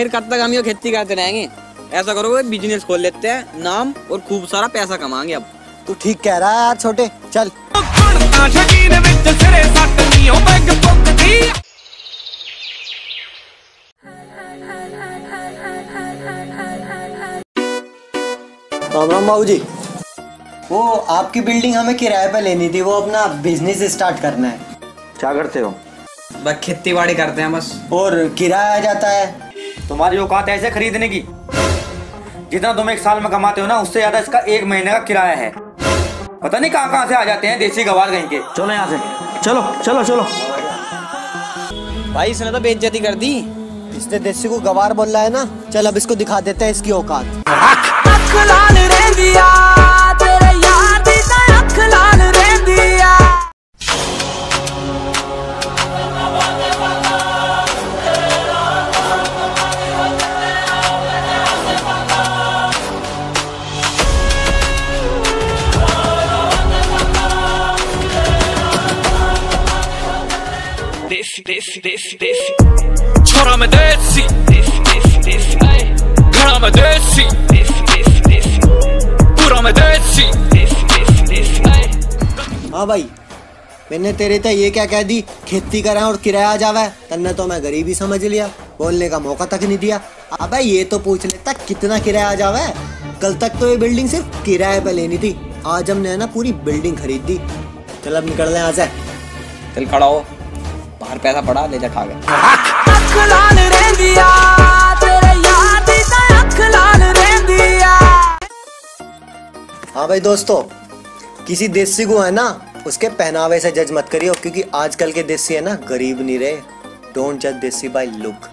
आखिर कब तक हम ये खेती करते रहेंगे? ऐसा करो बिज़नेस खोल लेते हैं नाम और खूब सारा पैसा कमाएँगे अब। तू ठीक कह रहा है यार छोटे चल। राम राम बाबू जी वो आपकी बिल्डिंग हमें किराए पे लेनी थी वो अपना बिज़नेस स्टार्ट करना है। क्या करते हो? बस खेती बाड़ी करते हैं बस। और किराया आ जाता है। तुम्हारी औकात है ऐसे खरीदने की। जितना तुम एक साल में कमाते हो ना उससे ज़्यादा इसका एक महीने का किराया है। पता नहीं कहाँ कहाँ से आ जाते हैं देसी गवार कहीं के। चलो यहाँ से। चलो चलो चलो। भाई इसने तो बेइज्जती कर दी। इसने देसी को गवार बोल रहा है ना। चल अब इसको दिखा देते हैं इसकी औकात। देसी देसी देसी छोरा मैं देसी देसी देसी देसी घड़ा मैं देसी देसी देसी देसी पूरा मैं देसी देसी देसी देसी हाँ भाई मैंने तेरे तो ये क्या कह दी? खेती करा और किराया जावा। तन्ने तो मैं गरीबी समझ लिया बोलने का मौका तक नहीं दिया। अबे ये तो पूछ लेता कितना किराया जावा? है कल तक तो ये बिल्डिंग सिर्फ़ किराए पे लेनी थी। आज हमने ना पूरी बिल्डिंग खरीद दी। चल अब निकल रहे हैं यहाँ से चल खड़ा हो। बाहर पैसा पड़ा ले जा खा गए हाँ भाई दोस्तों किसी देसी को है ना उसके पहनावे से जज मत करियो क्योंकि आजकल के देसी है ना गरीब नहीं रहे। डोंट जज देसी बाय लुक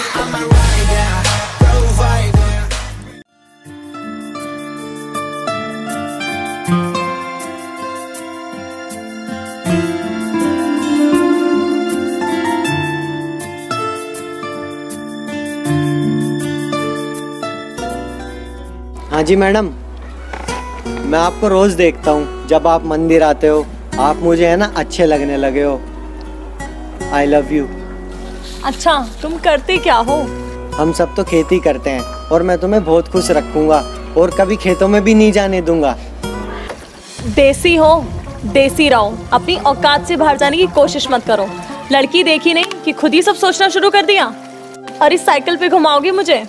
जी मैडम मैं आपको रोज देखता हूँ जब आप मंदिर आते हो आप मुझे है ना अच्छे लगने लगे हो। आई लव यू अच्छा तुम करते क्या हो? हम सब तो खेती करते हैं और मैं तुम्हें बहुत खुश रखूँगा और कभी खेतों में भी नहीं जाने दूँगा। देसी हो देसी रहो अपनी औकात से बाहर जाने की कोशिश मत करो। लड़की देखी नहीं कि खुद ही सब सोचना शुरू कर दिया? और इस साइकिल पे घुमाओगे मुझे?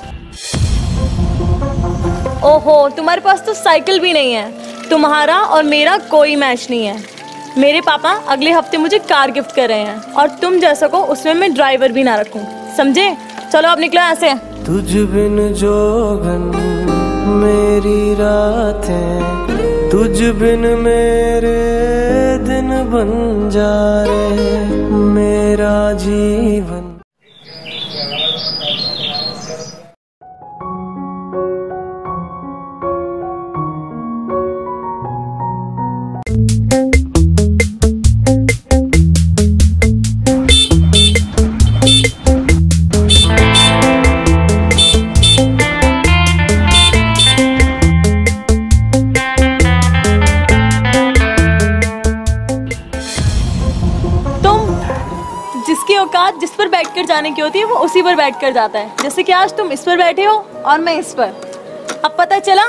ओहो, तुम्हारे पास तो साइकिल भी नहीं है। तुम्हारा और मेरा कोई मैच नहीं है। मेरे पापा अगले हफ़्ते मुझे कार गिफ्ट कर रहे हैं और तुम जैसा को उसमें मैं ड्राइवर भी ना रखूँ। समझे? चलो अब निकलो ऐसे तुझ बिन जोगन मेरी रातें, तुझ बिन मेरे दिन बन जा रे मेरा जीवन पर बैठकर जाता है। जैसे कि आज तुम इस पर बैठे हो और मैं इस पर। अब पता चला,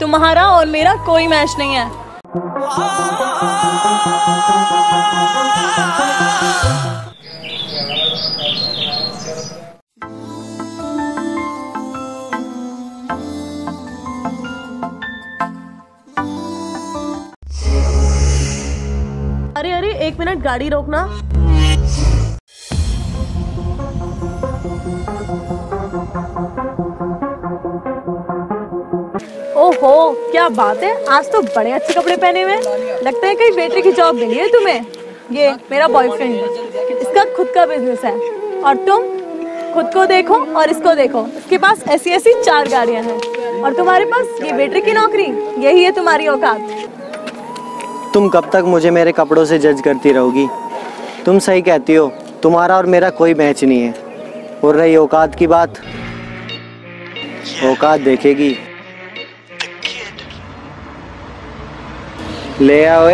तुम्हारा और मेरा कोई मैच नहीं है। अरे अरे, एक मिनट गाड़ी रोकना। क्या बात है? आज तो बड़े अच्छे कपड़े पहने हुए लगता है कहीं बेटे की जॉब मिली है तुम्हें। ये मेरा बॉयफ्रेंड है। इसका खुद का बिज़नेस है। और तुम खुद को देखो और इसको देखो। इसके पास ऐसी ऐसी चार गाड़ियाँ हैं। और तुम्हारे पास ये बेटे की नौकरी। यही है तुम्हारी औकात। तुम कब तक मुझे मेरे कपड़ों से जज करती रहोगी? तुम सही कहती हो। तुम्हारा और मेरा कोई मैच नहीं है। और रही औकात की बात, औकात देखेगी। ले आओ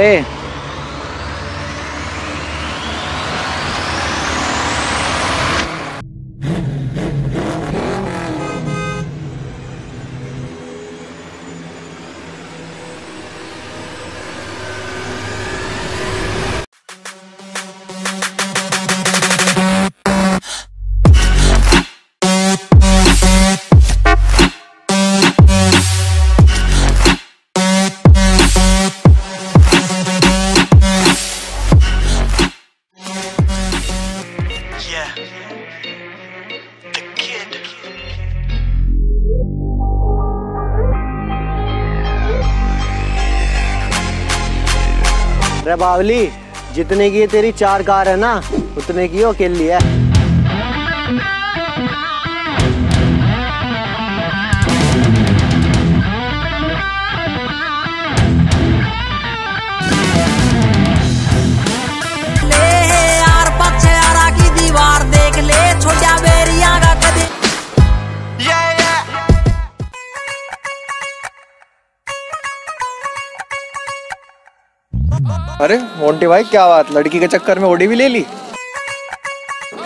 बावली। जितने की ये तेरी चार कार है ना उतने की अकेली है। अरे, मोंटी भाई, क्या बात? लड़की के चक्कर में ओडी भी ले ली?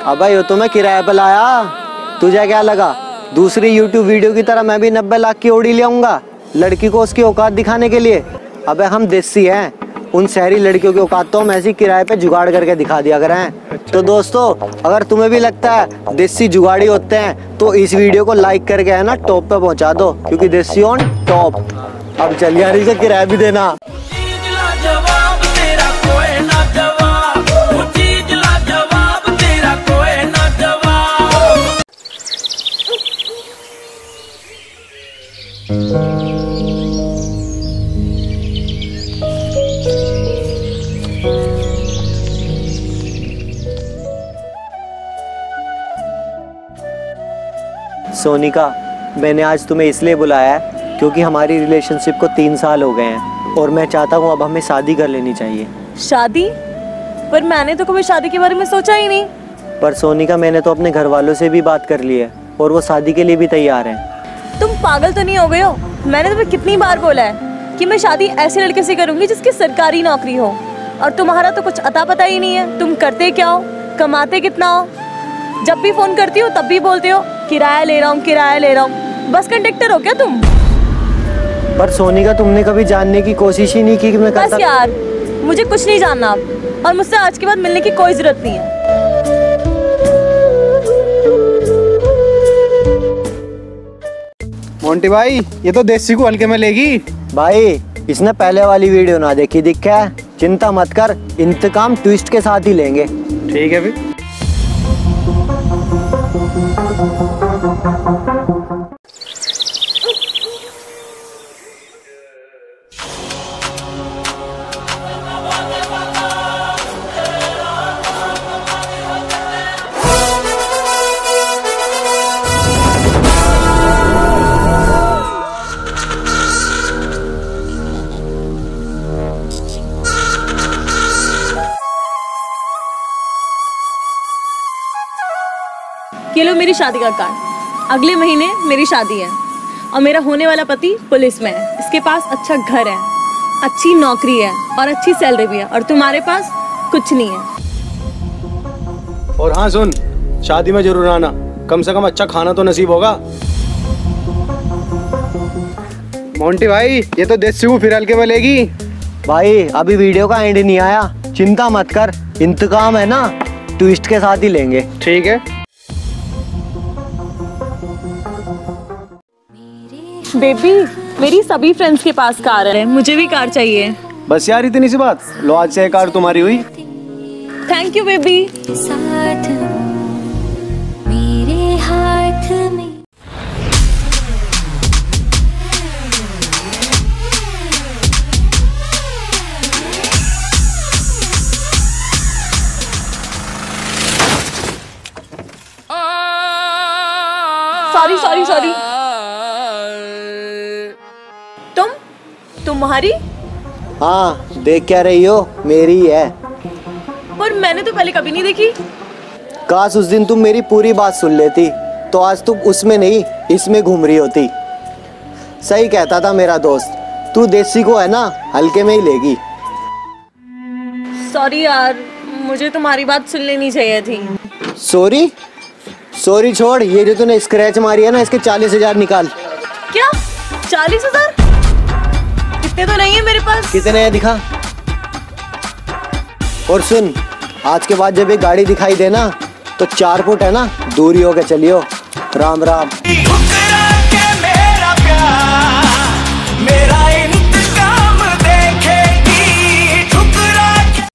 अबे ये तो मैं किराए पे लाया। तुझे क्या लगा? दूसरी यूट्यूब वीडियो की तरह मैं भी नब्बे लाख की ओडी ले आऊँगा लड़की को उसकी औकात दिखाने के लिए? अबे, हम देसी हैं। उन शहरी लड़कियों की औकात तो हम ऐसी किराए पे जुगाड़ करके दिखा दिया करें। हैं तो दोस्तों, अगर तुम्हें भी लगता है देसी जुगाड़ी होते हैं तो इस वीडियो को लाइक करके है ना टॉप पे पहुँचा दो, क्योंकि देसी ऑन टॉप अब चल यार इसे किराया भी देना। सोनिका मैंने आज तुम्हें इसलिए बुलाया है क्योंकि हमारी रिलेशनशिप को तीन साल हो गए हैं और मैं चाहता हूँ अब हमें शादी कर लेनी चाहिए। शादी? पर मैंने तो कभी शादी के बारे में सोचा ही नहीं। पर सोनिका मैंने तो अपने घर वालों से भी बात कर ली है और वो शादी के लिए भी तैयार हैं। तुम पागल तो नहीं हो गए हो? मैंने तुम्हें कितनी बार बोला है कि मैं शादी ऐसे लड़के से करूँगी जिसकी सरकारी नौकरी हो। और तुम्हारा तो कुछ अता पता ही नहीं है। तुम करते क्या हो? कमाते कितना हो? जब भी फ़ोन करती हो तब भी बोलते हो किराया ले रहा हूँ किराया ले रहा हूँ। बस कंडक्टर हो क्या तुम? पर सोनिका तुमने कभी जानने की कोशिश ही नहीं की कि मैं बस करता यार मुझे कुछ नहीं जानना अब और मुझसे आज के बाद मिलने की कोई ज़रूरत नहीं है। मोंटी भाई ये तो देसी को हल्के में लेगी भाई इसने पहले वाली वीडियो ना देखी दिखा है? चिंता मत कर इंतकाम ट्विस्ट के साथ ही लेंगे। ठीक है फिर। ये लो मेरी शादी का कार्ड। अगले महीने मेरी शादी है। और मेरा होने वाला पति पुलिस में है। इसके पास अच्छा घर है। अच्छी नौकरी है। और अच्छी सैलरी भी है। और तुम्हारे पास कुछ नहीं है। और हाँ सुन शादी में ज़रूर आना। कम से कम अच्छा खाना तो नसीब होगा। मोंटी भाई ये तो देसी को फिर हल्के में लेगी भाई अभी वीडियो का एंड नहीं आया। चिंता मत कर। इंतकाम है ना? ट्विस्ट के साथ ही लेंगे। ठीक है। बेबी मेरी सभी फ्रेंड्स के पास कार है। मुझे भी कार चाहिए। बस यार इतनी सी बात। लो आज से कार तुम्हारी हुई। थैंक यू बेबी साथ मेरे हाथ में। सॉरी सॉरी सॉरी तुम्हारी? हाँ देख क्या रही हो? मेरी है पर मैंने तो पहले कभी नहीं देखी। काश उस दिन तुम मेरी पूरी बात सुन लेती। तो आज तुम उसमें नहीं इसमें घूम रही होती। सही कहता था मेरा दोस्त। तू देसी को है ना हल्के में ही लेगी। सॉरी यार मुझे तुम्हारी बात सुन लेनी चाहिए थी। सॉरी सॉरी छोड़ ये जो तूने स्क्रैच मारी है ना इसके चालीस हज़ार निकाल। क्या? चालीस हज़ार? इतने तो नहीं है मेरे पास। कितने हैं दिखा? और सुन आज के बाद जब ये गाड़ी दिखाई देना तो चार फुट है ना दूरी होके चलियो। राम राम। ठुकरा के मेरा प्यार मेरा इंतकाम देखेगी ठुकरा के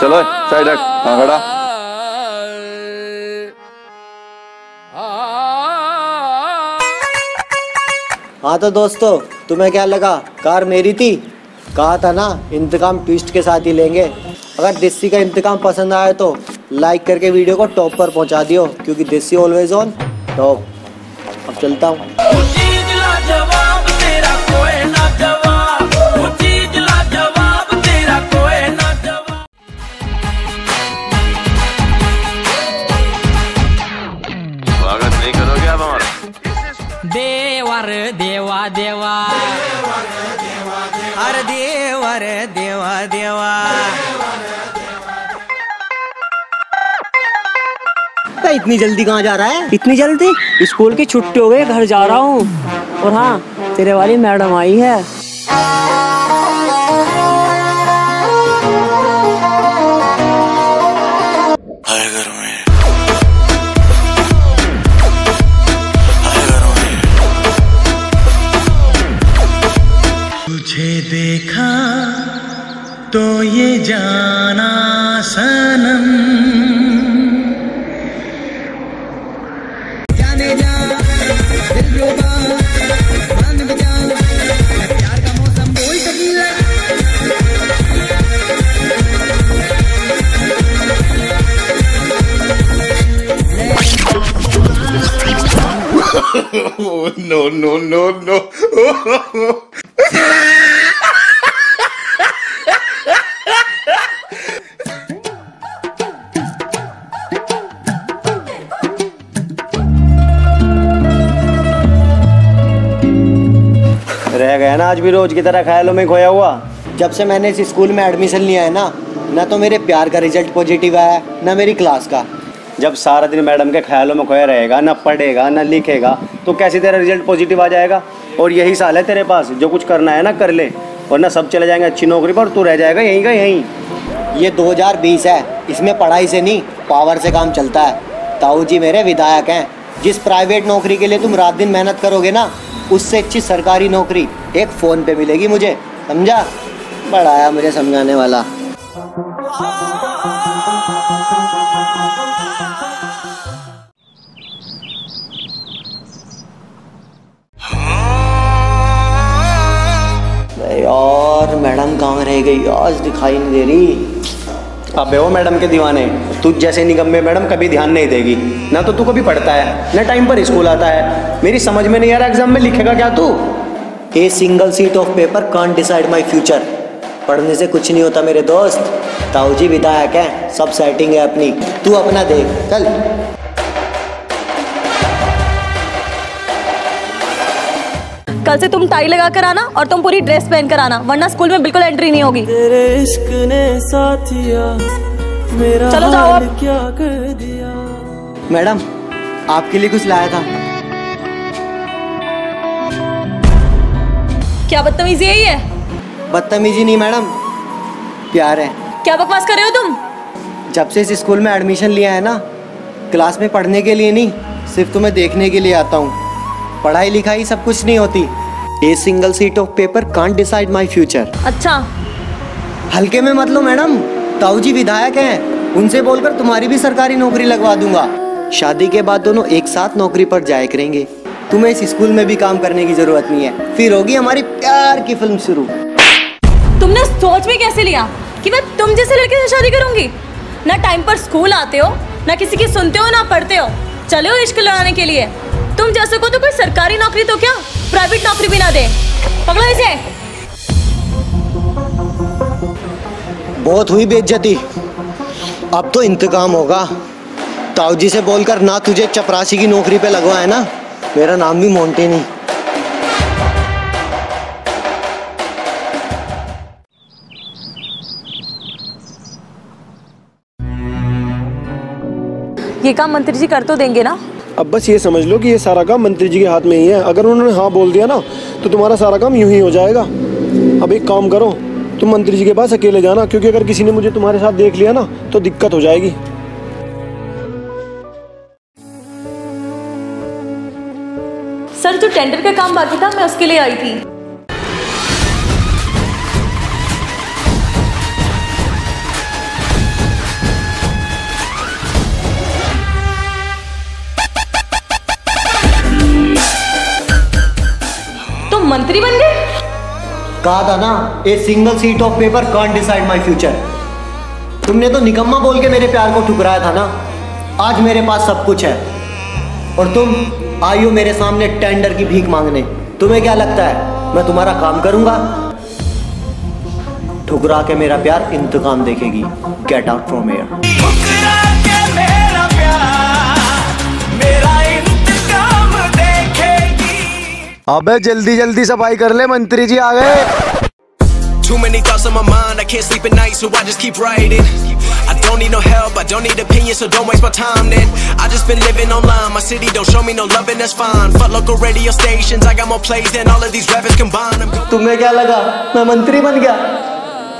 चलो साइड हट हाँ खड़ा। हाँ तो दोस्तों, तुम्हें क्या लगा? कार मेरी थी? कहा था ना, इंतकाम ट्विस्ट के साथ ही लेंगे। अगर देसी का इंतकाम पसंद आया तो लाइक करके वीडियो को टॉप पर पहुँचा दियो, क्योंकि देसी ऑलवेज ऑन टॉप अब चलता हूँ। इतनी जल्दी कहाँ जा रहा है? इतनी जल्दी? स्कूल की छुट्टी हो गई घर जा रहा हूँ। और हाँ तेरे वाली मैडम आई है। तुझे देखा तो ये जाना सनम no no. रह गया ना, आज भी रोज की तरह ख्यालों में खोया हुआ। जब से मैंने इस स्कूल में एडमिशन लिया है ना ना तो मेरे प्यार का रिज़ल्ट पॉजिटिव आया, ना मेरी क्लास का। जब सारा दिन मैडम के ख्यालों में खोया रहेगा ना पढ़ेगा ना लिखेगा तो कैसे तेरा रिज़ल्ट पॉजिटिव आ जाएगा? और यही साल है तेरे पास जो कुछ करना है ना कर ले वरना सब चले जाएँगे अच्छी नौकरी पर तू रह जाएगा यहीं का यहीं। ये 2020 है इसमें पढ़ाई से नहीं पावर से काम चलता है। ताऊ जी मेरे विधायक हैं जिस प्राइवेट नौकरी के लिए तुम रात दिन मेहनत करोगे ना उससे अच्छी सरकारी नौकरी एक फ़ोन पे मिलेगी मुझे समझा? बड़ा आया मुझे समझाने वाला। गई, आज दिखाई नहीं दे रही। अबे वो मैडम के दीवाने, तू जैसे निगम्बे मैडम कभी ध्यान नहीं देगी। ना तो तू कभी पढ़ता है, ना टाइम पर स्कूल आता है। मेरी समझ में नहीं आ रहा एग्ज़ाम में लिखेगा क्या तू? A single sheet of paper can't decide my future पढ़ने से कुछ नहीं होता मेरे दोस्त। ताऊ जी, विधायक है, सब सेटिंग है अपनी। तू अपना देख, चल। कल से तुम टाई लगा कर आना और तुम पूरी ड्रेस पहन कर आना वरना स्कूल में बिल्कुल एंट्री नहीं होगी। तेरे इश्क ने साथिया मेरा चलो जाओ अब। क्या कर दिया? मैडम आपके लिए कुछ लाया था। क्या बदतमीजी यही है बदतमीजी नहीं मैडम प्यार है। क्या बकवास कर रहे हो तुम? जब से इस स्कूल में एडमिशन लिया है ना क्लास में पढ़ने के लिए नहीं सिर्फ़ तुम्हें देखने के लिए आता हूँ। पढ़ाई लिखाई सब कुछ नहीं होती। A single sheet of paper can't decide my future अच्छा। हल्के में मत लो मैडम। ताऊ जी विधायक हैं। उनसे बोलकर तुम्हारी भी सरकारी नौकरी लगवा दूँगा। शादी के बाद दोनों एक साथ नौकरी पर जाया करेंगे। तुम्हें इस स्कूल में भी काम करने की ज़रूरत नहीं है। फिर होगी हमारी प्यार की फ़िल्म शुरू। तुमने सोच में कैसे लिया कि मैं तुम जैसे लड़के से शादी करूँगी? ना टाइम पर स्कूल आते हो ना किसी की सुनते हो ना पढ़ते हो। चले हो इश्क लड़ाने के लिए। तुम जैसे को तो कोई सरकारी नौकरी तो क्या? प्राइवेट नौकरी भी ना दे। पकड़ो इसे। बहुत हुई बेइज्जती। अब तो इंतकाम होगा। ताऊ जी से बोलकर ना तुझे चपरासी की नौकरी पे लगवाए ना? मेरा नाम भी मोंटी नहीं। ये काम मंत्री जी कर तो देंगे ना? अब बस ये समझ लो कि ये सारा काम मंत्री जी के हाथ में ही है। अगर उन्होंने हाँ बोल दिया ना तो तुम्हारा सारा काम यूँ ही हो जाएगा। अब एक काम करो, तुम मंत्री जी के पास अकेले जाना, क्योंकि अगर किसी ने मुझे तुम्हारे साथ देख लिया ना तो दिक्कत हो जाएगी। सर, जो टेंडर का काम बाकी था, मैं उसके लिए आई थी। कहा था ना, a single sheet of paper can't decide my future तुमने तो निकम्मा बोल के मेरे प्यार को ठुकराया था ना। आज मेरे पास सब कुछ है। और तुम, आइयो मेरे सामने टेंडर की भीख मांगने। तुम्हें क्या लगता है, मैं तुम्हारा काम करूँगा? ठुकरा के मेरा प्यार इंतकाम देखेगी। गेट आउट फ्रॉम एयर अबे जल्दी जल्दी सफ़ाई कर ले मंत्री जी आ गए Too many thoughts on my mind, I can't sleep at night, so I just keep writing. I don't need no help, I don't need opinions, so don't waste my time then. I just been living online, my city don't show me no love, and that's fine. Fuck local radio stations, I got more plays than all of these rappers combined. I'm तुम्हें क्या लगा मैं मंत्री बन गया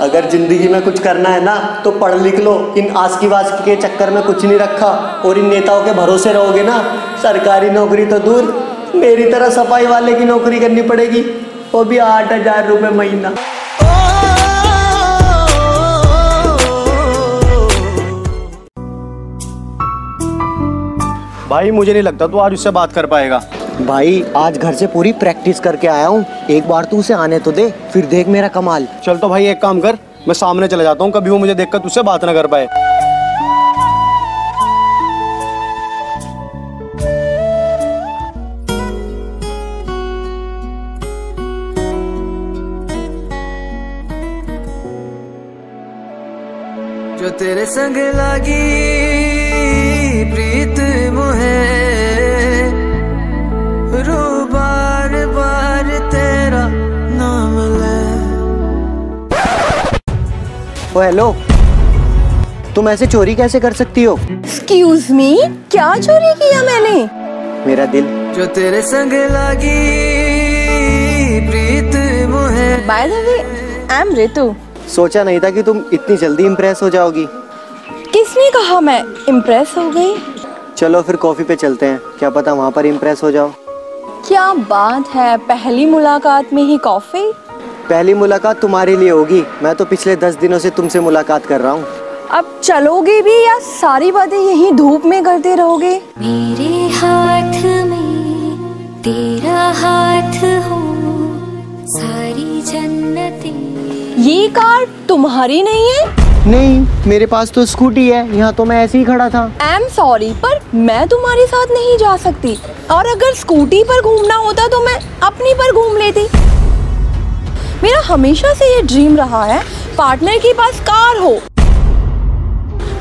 अगर ज़िंदगी में कुछ करना है ना तो पढ़ लिख लो इन आसकी वासकी के चक्कर में कुछ नहीं रखा और इन नेताओं के भरोसे रहोगे ना सरकारी नौकरी तो दूर मेरी तरह सफ़ाई वाले की नौकरी करनी पड़ेगी। वो भी आठ हज़ार रुपये महीना। भाई मुझे नहीं लगता तू आज उससे बात कर पाएगा। भाई आज घर से पूरी प्रैक्टिस करके आया हूँ। एक बार तू उसे आने तो दे फिर देख मेरा कमाल। चल तो भाई एक काम कर मैं सामने चले जाता हूँ। कभी वो मुझे देखकर तुझसे बात ना कर पाए। जो तेरे संग लागी प्रीत मोहे रो बार बार तेरा नाम ले। ओ हेलो तुम ऐसे चोरी कैसे कर सकती हो? एक्सक्यूज मी क्या चोरी किया मैंने? मेरा दिल। जो तेरे संग लागी प्रीत मोहे by the way I am Ritu सोचा नहीं था कि तुम इतनी जल्दी इम्प्रेस हो जाओगी। किसने कहा मैं इम्प्रेस हो गई? चलो फिर कॉफ़ी पे चलते हैं। क्या पता वहाँ पर इम्प्रेस हो जाओ क्या बात है पहली मुलाकात में ही कॉफ़ी पहली मुलाकात तुम्हारे लिए होगी। मैं तो पिछले दस दिनों से तुमसे मुलाकात कर रहा हूँ। अब चलोगे भी या सारी बातें यहीं धूप में करते रहोगे? मेरे हाथ में तेरा हाथ हो सारी जन्नतें ये कार तुम्हारी नहीं है? नहीं मेरे पास तो स्कूटी है यहाँ तो मैं ऐसे ही खड़ा था। आई एम सॉरी पर मैं तुम्हारे साथ नहीं जा सकती। और अगर स्कूटी पर घूमना होता तो मैं अपनी पर घूम लेती। मेरा हमेशा से ये ड्रीम रहा है पार्टनर के पास कार हो।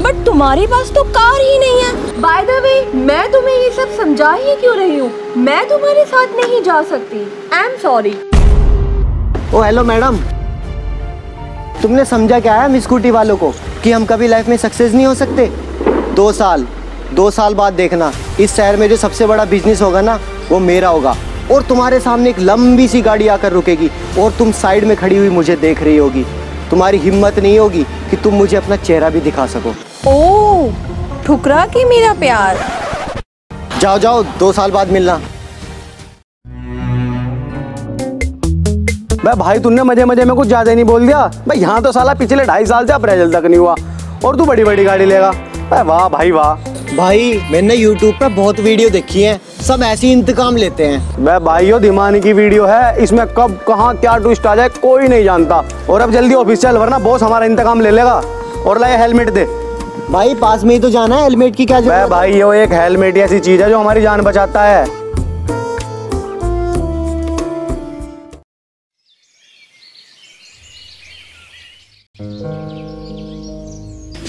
बट तुम्हारे पास तो कार ही नहीं है। बाय द वे मैं तुम्हें ये सब समझा ही क्यों रही हूँ? मैं तुम्हारे साथ नहीं जा सकती। I am sorry O hello madam तुमने समझा क्या है हम स्कूटी वालों को कि हम कभी लाइफ में सक्सेस नहीं हो सकते? दो साल दो साल बाद देखना इस शहर में जो सबसे बड़ा बिज़नेस होगा ना वो मेरा होगा। और तुम्हारे सामने एक लंबी सी गाड़ी आकर रुकेगी और तुम साइड में खड़ी हुई मुझे देख रही होगी। तुम्हारी हिम्मत नहीं होगी कि तुम मुझे अपना चेहरा भी दिखा सको। ओ ठुकरा के मेरा प्यार? जाओ जाओ दो साल बाद मिलना। भाई भाई तूने मज़े मज़े में कुछ ज़्यादा ही नहीं बोल दिया। भाई यहाँ तो साला पिछले ढाई साल से अप्रैल तक नहीं हुआ। और तू बड़ी बड़ी गाड़ी लेगा। भाई वाह भाई वाह। भाई मैंने यूट्यूब पर बहुत वीडियो देखी है। सब ऐसी इंतकाम लेते हैं। भाई भाइयों दिमानी की वीडियो है। इसमें कब कहाँ क्या ट्विस्ट आ जाए कोई नहीं जानता। और अब जल्दी ऑफ़िस चल वरना बॉस हमारा इंतकाम ले लेगा। और लाए हेलमेट दे। भाई पास में ही तो जाना है हेलमेट की क्या ज़रूरत है? भाई यो एक हेलमेट ऐसी चीज़ है जो हमारी जान बचाता है।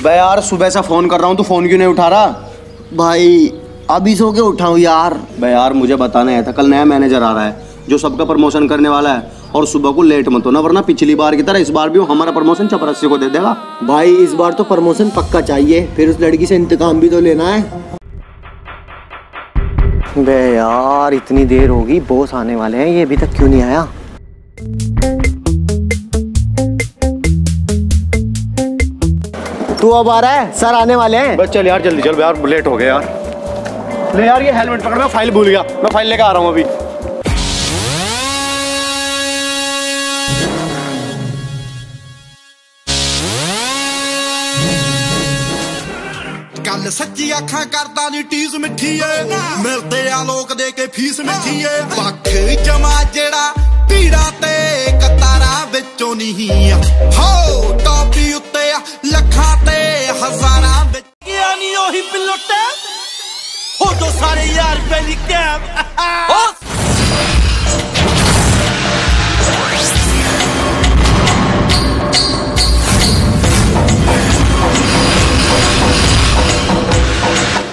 भाई यार सुबह से फ़ोन कर रहा हूँ तू फ़ोन क्यों नहीं उठा रहा? भाई अभी सो के उठाऊं यार। भाई यार मुझे बताना है था कल नया मैनेजर आ रहा है जो सबका प्रमोशन करने वाला है और सुबह को लेट मत होना वरना पिछली बार की तरह इस बार भी वो हमारा प्रमोशन चपरस्सी को दे देगा। भाई इस बार तो प्रमोशन पक्का चाहिए फिर उस लड़की से इंतकाम भी तो लेना है। बे यार इतनी देर होगी बॉस आने वाले हैं ये अभी तक क्यों नहीं आया? तू अब आ रहा है सर आने वाले हैं बस चल यार जल्दी चल यार लेट हो गया यार ले यार ये हेलमेट पकड़ मैं फाइल भूल गया मैं फाइल लेकर आ रहा हूँ अभी ਗੱਲ ਸੱਚੀ ਅੱਖਾਂ ਕਰਦਾ ਨਹੀਂ ਟੀਜ਼ ਮਿੱਠੀ ਏ ਮਿਲਦੇ ਆ ਲੋਕ ਦੇ ਕੇ ਫੀਸ ਮਿੱਠੀ ਏ ਵੱਖ ਜਮਾ ਜਿਹੜਾ ਭੀੜਾ ਤੇ ਕਤਾਰਾਂ ਵਿੱਚੋਂ ਨਹੀਂ ਆ ਹੋ ਟਾਪੀ ਉੱਤੇ ਆ ਲੱਖਾਂ Ömer Belikem. cam.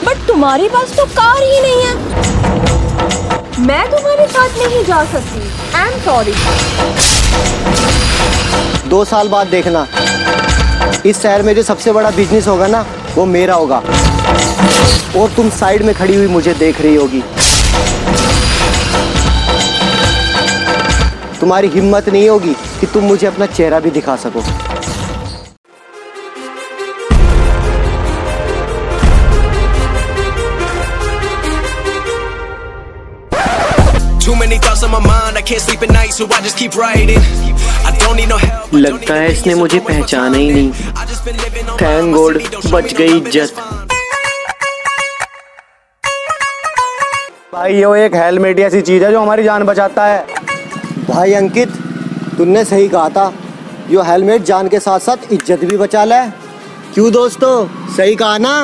बट तुम्हारे पास तो कार ही नहीं है। मैं तुम्हारे साथ नहीं जा सकती। आई एम सॉरी दो साल बाद देखना। इस शहर में जो सबसे बड़ा बिज़नेस होगा ना वो मेरा होगा। और तुम साइड में खड़ी हुई मुझे देख रही होगी तुम्हारी हिम्मत नहीं होगी कि तुम मुझे अपना चेहरा भी दिखा सको Too many thoughts on my mind, I can't sleep at night, so I just keep writing. I don't need no help. लगता है इसने मुझे पहचाना ही नहीं थैंक गॉड बच गई इज़्ज़त भाई यो एक हेलमेट ऐसी चीज़ है जो हमारी जान बचाता है। भाई अंकित तुमने सही कहा था। यो हेलमेट जान के साथ साथ इज़्ज़त भी बचा ले। क्यों दोस्तों? सही कहा ना?